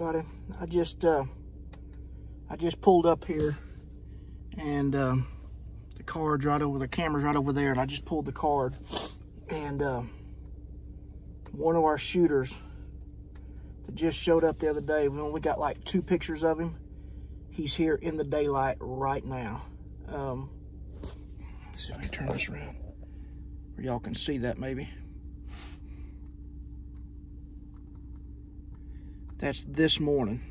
everybody. I just uh, I just pulled up here, and um, the card's right over the camera's right over there, and I just pulled the card, and uh, one of our shooters that just showed up the other day. We only got like two pictures of him. He's here in the daylight right now. Um, let's see if I can turn this around where y'all can see that maybe. That's this morning.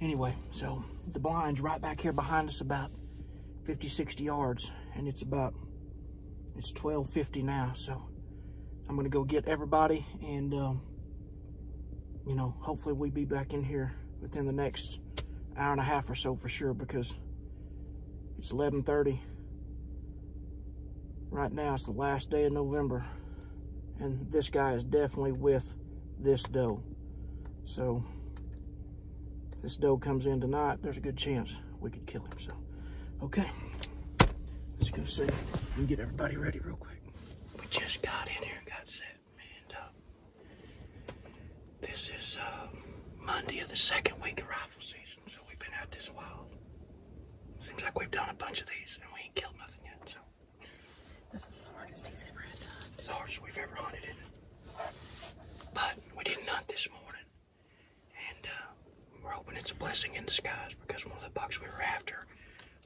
Anyway, so the blind's right back here behind us about 50, 60 yards. And it's about, it's 1250 now. So I'm going to go get everybody and, um, you know, hopefully we be back in here within the next hour and a half or so for sure because it's 1130. Right now it's the last day of November and this guy is definitely with this doe. So this doe comes in tonight, there's a good chance we could kill him. So, okay, let's go see. We can get everybody ready real quick. We just got in here and got set. And uh, this is uh, Monday of the second week of rifle season. So we've been out this a while. Seems like we've done a bunch of these and we ain't killed nothing yet. So This is the hardest he's ever had it's the hardest we've ever hunted in. But we didn't hunt this morning. And uh, we're hoping it's a blessing in disguise because one of the bucks we were after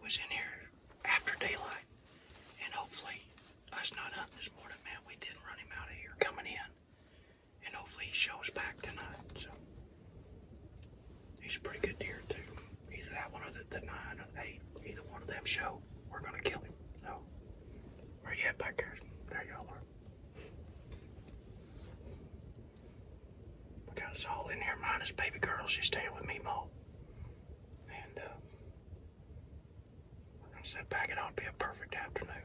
was in here after daylight. And hopefully, us not hunting this morning, man, we didn't run him out of here coming in. And hopefully he shows back tonight. So he's a pretty good deer too. Either that one or the, the nine or the eight. Either one of them show, we're gonna kill him. So where you at back there? There y'all are. Us all in here, minus baby girl. She's staying with me, Mo. And uh, we're gonna sit back. It ought to be a perfect afternoon.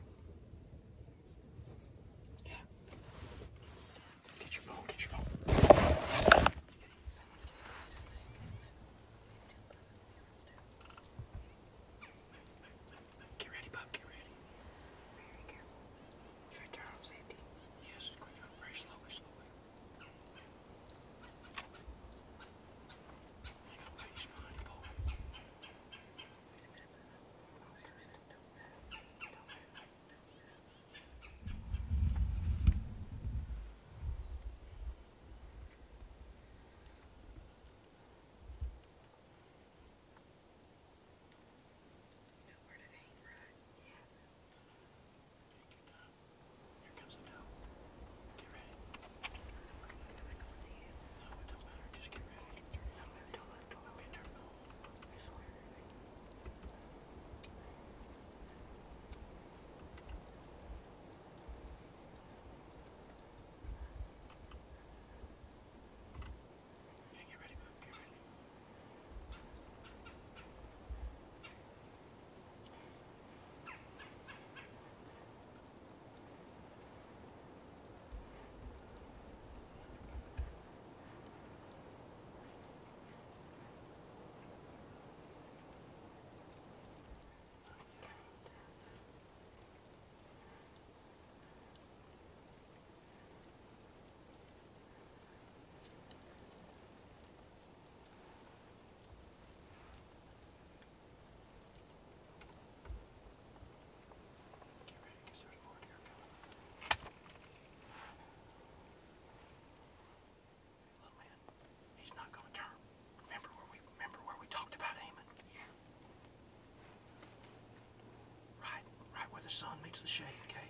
Sun meets the shade, okay?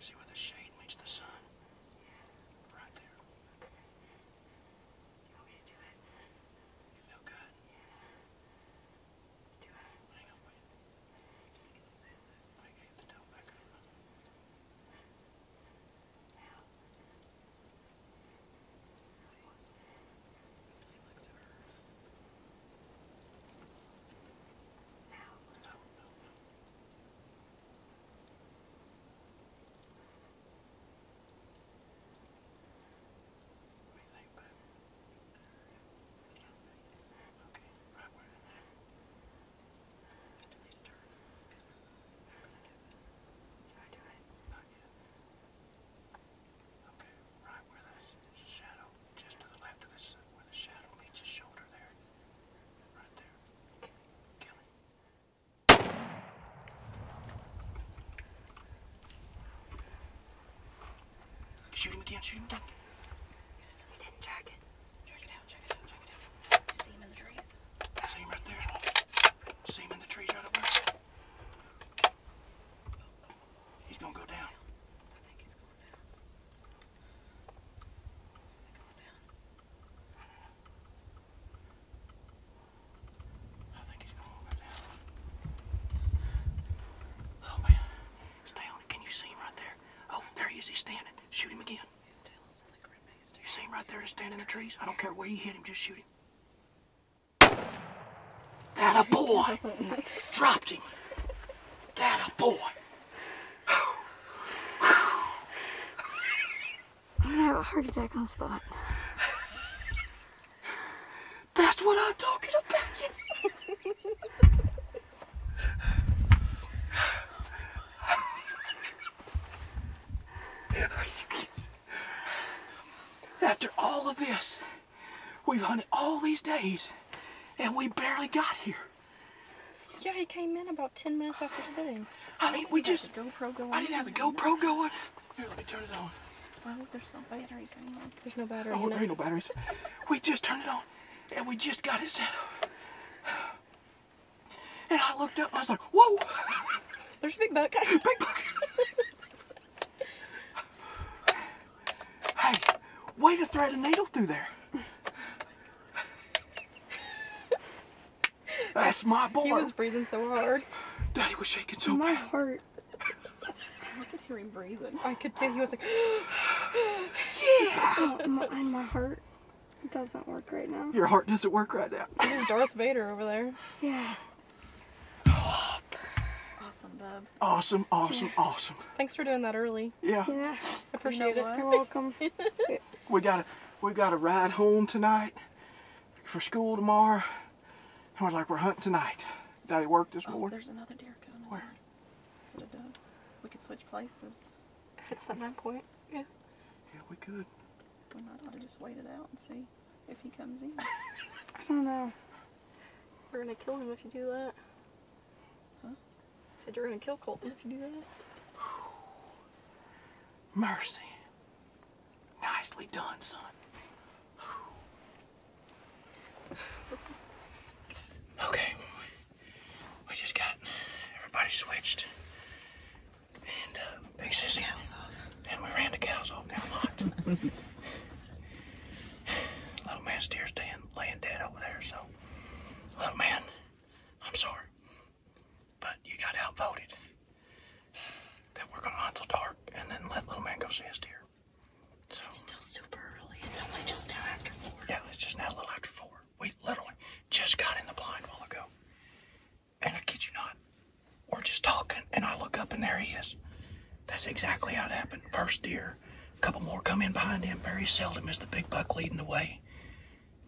See where the shade meets the sun? Right there. You want me to do it? You feel good? Do it. Hang on, wait. I gave the doe back over. Now. Really look through her. Shoot him again. Shoot him again. He didn't jack it. Check it out, check it out, check it out. You see him in the trees? See him right there. See him in the trees right up there. He's gonna go down. I think he's going down. Is he going down? I think he's gonna go down. Oh man. Stay on it. Can you see him right there? Oh, there he is. He's standing. Shoot him again. His flickering. You see him right there standing in the trees? I don't care where you hit him, just shoot him. That a boy! Dropped him. That a boy. I'm gonna have a heart attack on the spot. That's what I'm talking about. Are you kidding? After all of this, we've hunted all these days, and we barely got here. Yeah, he came in about 10 minutes after sitting. I mean, we just. The GoPro going. I didn't have the GoPro going. Here, let me turn it on. Well, there's no batteries anymore. There's no battery. Oh, there ain't no batteries. We just turned it on, and we just got it set up. And I looked up, and I was like, "Whoa, There's a big buck. big buck!" hey, way to thread a needle through there. That's my boy. he was breathing so hard. Daddy was shaking so My bad. heart. I could hear him breathing. I could tell he was like, Yeah. oh, my, my heart doesn't work right now. Your heart doesn't work right now. There's Darth Vader over there. Yeah. Awesome, bub. Awesome, awesome, awesome. Thanks for doing that early. Yeah. I You appreciate know it. what? You're welcome. We got a we got a ride home tonight for school tomorrow. And we're like we're hunting tonight. Daddy worked this Oh, morning. there's another deer coming. Where? Is it a dove? We could switch places. if it's at my point, yeah. Yeah, we could. We might ought to just wait it out and see if he comes in. I don't know. We're gonna kill him if you do that. Huh? I said you're gonna kill Colten if you do that. Mercy. Nicely done, son. Okay. We just got everybody switched. And uh Big Sissy. And we ran the cows off now locked. Little man steer's laying, laying dead over there, so little man, I'm sorry. But you got outvoted. That we're gonna hunt till dark and then let little man go see his deer. So Still super early. It's only just now after four. yeah, it's just now a little after four. We literally just got in the blind a while ago. And I kid you not, we're just talking, and I look up, and there he is. That's exactly how it happened. First deer, a couple more come in behind him. Very seldom is the big buck leading the way.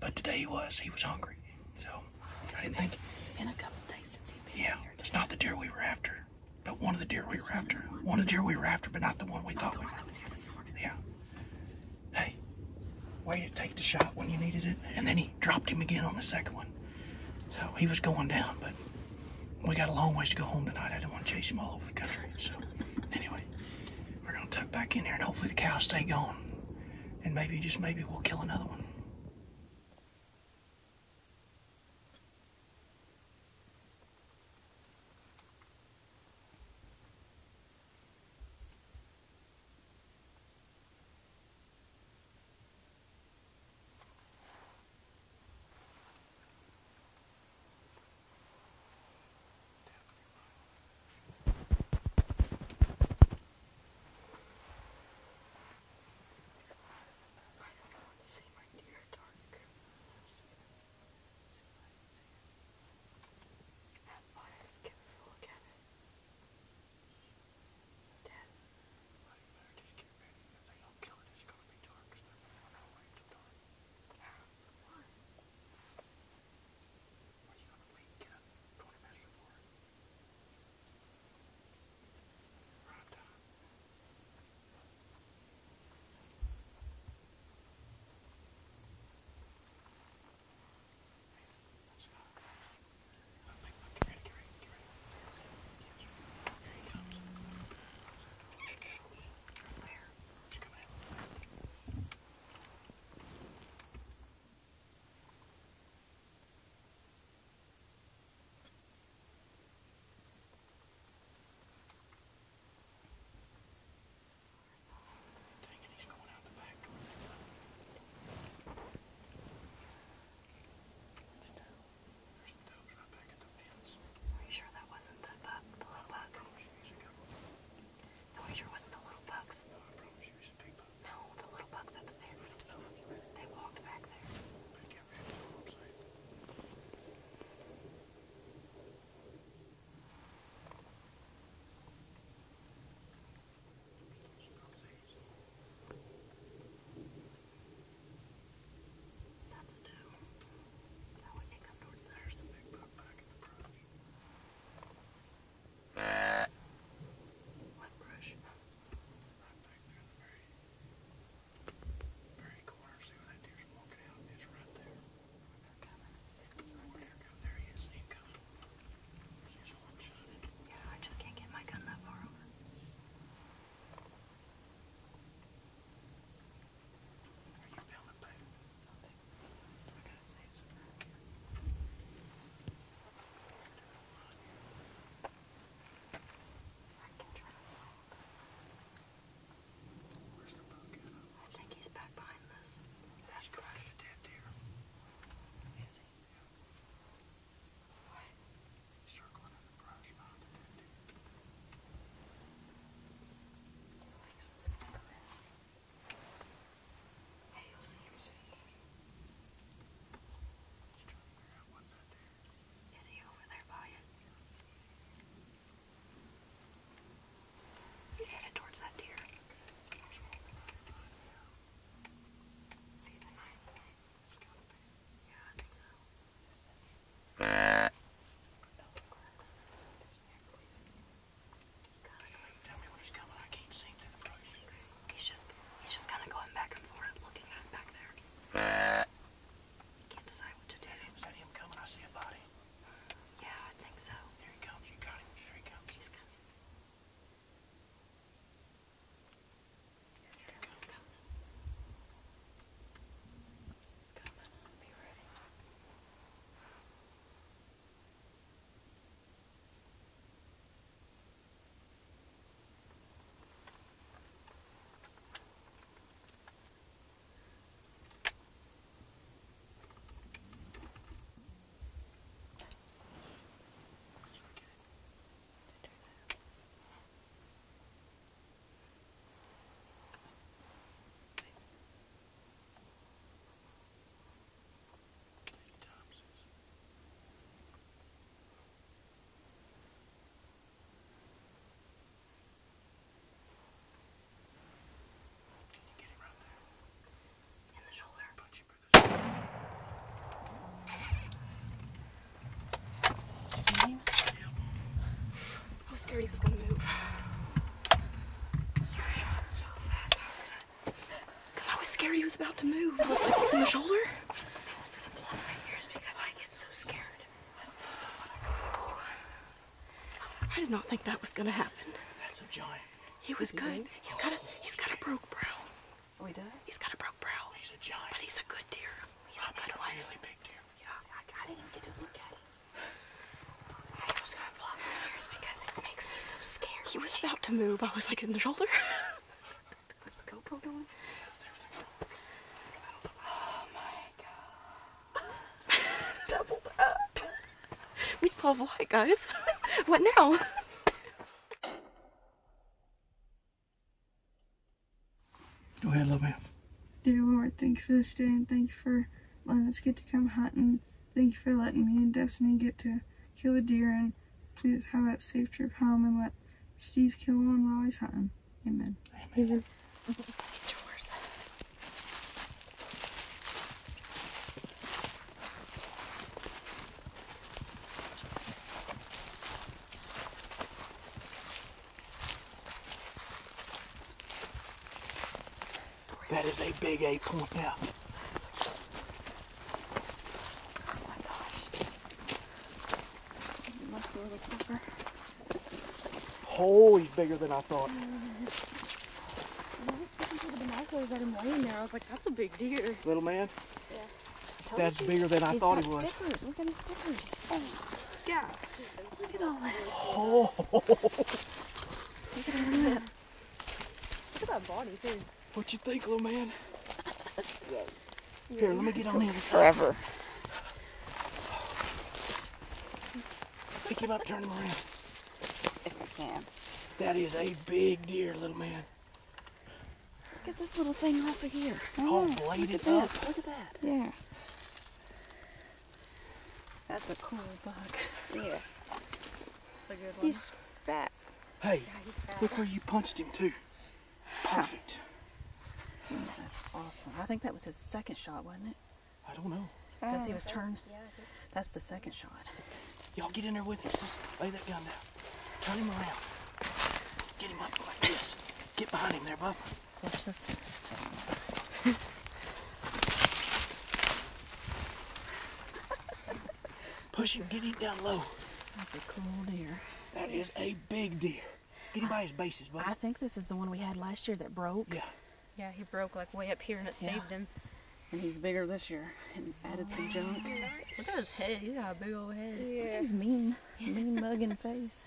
But today he was. He was hungry. So I didn't think, Been a couple days since he'd been yeah, here. it's not the deer we were after. But one of the deer we were after. One of the deer we were after, but not the one we Not thought the we one were. that was here this morning. Yeah. Hey, way to take the shot when you needed it. And then he dropped him again on the second one. So he was going down, but we got a long ways to go home tonight. I didn't want to chase him all over the country. So anyway, we're going to tuck back in here and hopefully the cows stay gone. And maybe, just maybe, we'll kill another one. About to move. I was like in the shoulder. I was gonna block my ears because I get so scared. I did not think that was gonna happen. That's a giant. He was good. He's got a he's got a broke brow. Oh, he does? He's got a broke brow. He's a giant. But he's a good deer. He's I a good mean, a one. really big deer. Yeah. I, I didn't even get to look at him. I was gonna block my ears because it makes me so scared. He was about to move. I was like in the shoulder. What's the GoPro doing? Oh my god. Doubled up. We still have light, guys. what now? Go ahead, little man. Dear Lord, thank you for this day and thank you for letting us get to come hunting. Thank you for letting me and Destiny get to kill a deer and please have a safe trip home and let Steve kill one while he's hunting. Amen. Amen. It's That is a big eight point now. Oh my gosh. A little supper. Oh, he's bigger than I thought. The binoculars had him laying there. I was like, that's a big deer. Little man, Told that's you. bigger than I He's thought got he was. stickers. Look at his stickers. Oh, Yeah. look at all that. Oh, Look at all that. Look at that body, too. What you think, little man? Here, let me get on the other side. Forever. Pick him up, turn him around. If I can. That is a big deer, little man. Look at this little thing off of here. All Look bladed at up. this. Look at that. Yeah. That's a cool buck. Yeah. It's a good one. He's fat. Hey, yeah, he's fat. look where you punched him too. Perfect. That's awesome. I think that was his second shot, wasn't it? I don't know. Because he ah, was turned. Yeah. That's the second shot. Y'all get in there with him, sis. Lay that gun down. Turn him around. Get him up like this. Get behind him there, bub. Watch this. Push him, get him down low. That's a cool deer. That is a big deer. Get him by his bases, bud. I think this is the one we had last year that broke. Yeah. Yeah, he broke like way up here and it Yeah. saved him. And he's bigger this year and added some oh, junk. Look at his head. He's got a big old head. Yeah. He's mean. Mean mugging face.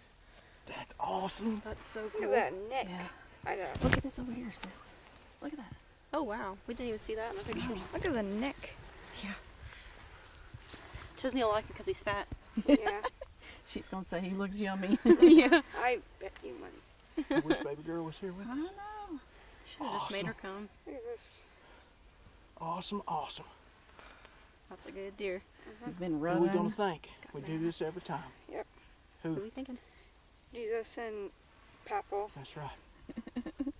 That's awesome. That's so cool. Look at that neck. Yeah. I know. Look at this over here, sis. Look at that. Oh, wow. We didn't even see that in the pictures. Oh, look at the neck. Yeah. Chisney will like him because he's fat. Yeah. She's gonna say he looks yummy. yeah. I bet you money. I wish baby girl was here with I us. know. Should have just made her come. Look at this. Awesome, awesome. That's a good deer. Uh-huh. He's been running. Who are we gonna thank? We do this every time. Yep. Who are Who? we thinking? Jesus and Papa. That's right.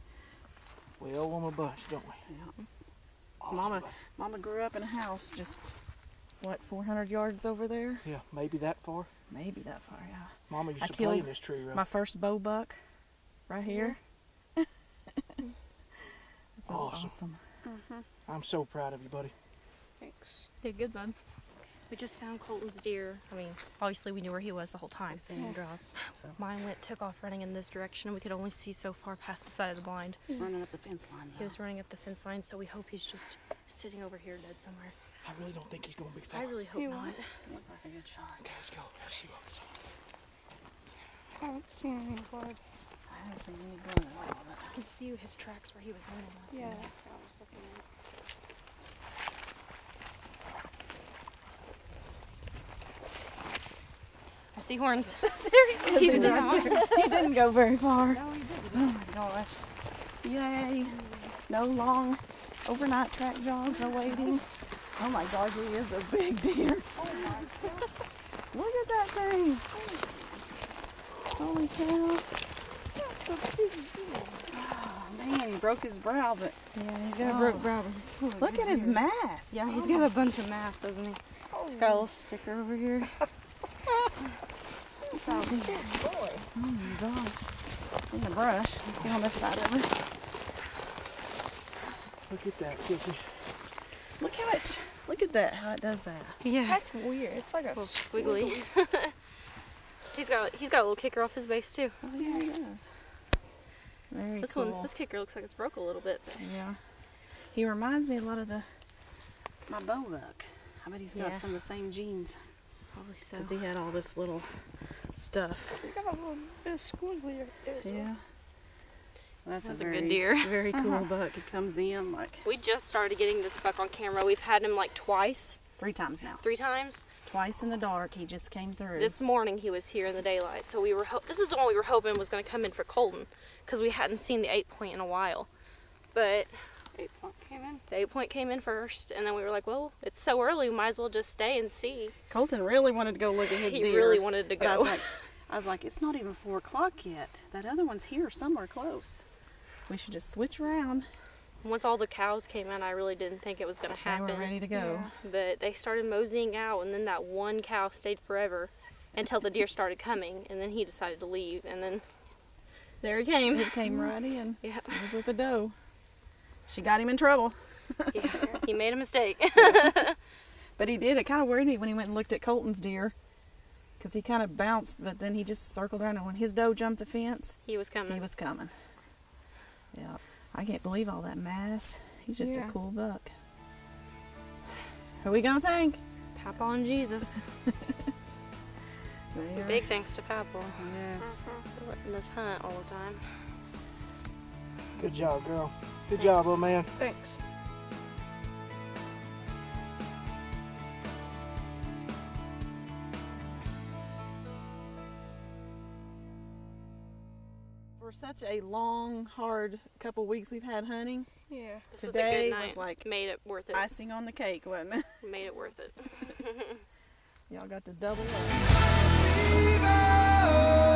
we owe them a bunch, don't we? Yeah. Awesome, Mama, bud. Mama grew up in a house just what 400 yards over there. Yeah, maybe that far. Maybe that far, yeah. Mama used I to play in this tree row. My first bow buck, right here. this is Awesome. awesome. Mm-hmm. I'm so proud of you, buddy. Thanks. Did good, bud. We just found Colten's deer. I mean, obviously we knew where he was the whole time. Sand and drop. So Mine went, took off running in this direction, and we could only see so far past the side of the blind. he's mm-hmm. running up the fence line. He was running up the fence line, so we hope he's just sitting over here dead somewhere. I really don't think he's gonna be far. I really hope He not. won't. Looked like a good shot. Okay, let's go. Let's see what we. I haven't seen any blood. I haven't seen any blood at all, but I can see his tracks where he was running. Yeah, that's what I was looking at. I see horns. there he is. He's right down. there. He didn't go very far. No, he didn't. Oh my gosh. Yay. No long overnight track jogs, no waiting. Oh my gosh, he is a big deer. Oh Look at that thing. Holy cow. Oh man, he broke his brow, but Yeah, he's got Oh. a broke oh. brow. but he's still a look at his deer. mass. Yeah, he's got a bunch of mass, doesn't he? He's got a little sticker over here. Oh my gosh. In the brush. Let's get on this side of it. Look at that, sissy. Look how it, look at that, how it does that. Yeah. That's weird. It's like a little squiggly. he's got he's got a little kicker off his base too. Oh, yeah, it does. Very This cool. one, this kicker looks like it's broke a little bit. But Yeah. He reminds me a lot of the my bow buck. I bet he's got Yeah. some of the same genes probably so. because he had all this little stuff. You got a little bit of squiggly right there. Yeah. That's, That's a a good deer. very cool buck. He comes in like We just started getting this buck on camera. We've had him like twice, three times now. three times. Twice in the dark, he just came through. This morning he was here in the daylight, so we were. Ho- this is the one we were hoping was going to come in for Colten, because we hadn't seen the eight point in a while. But Eight point came in. the eight point came in first, and then we were like, well, it's so early, we might as well just stay and see. Colten really wanted to go look at his he deer. really wanted to but I go. was like, I was like, it's not even four o'clock yet. That other one's here somewhere close. We should just switch around. Once all the cows came in, I really didn't think it was going to happen. They happen. were ready to go. But they started moseying out, and then that one cow stayed forever until the deer started coming, and then he decided to leave, and then there he came. He came right in. Yeah, He was with a doe. She got him in trouble. yeah, he made a mistake. But he did. It kind of worried me when he went and looked at Colten's deer. Because he kind of bounced, but then he just circled around. And when his doe jumped the fence, he was coming. he was coming. Yeah. I can't believe all that mass. He's just Yeah. a cool buck. Who are we going to thank? Papa and Jesus. Big thanks to Papa Yes. Mm-hmm. for letting us hunt all the time. Good job, girl. Good job, old man. Thanks. Such a long, hard couple weeks we've had hunting, Yeah. This Today was, a good was like made it worth it. icing on the cake, wasn't it? made it worth it. Y'all got to double up. Viva!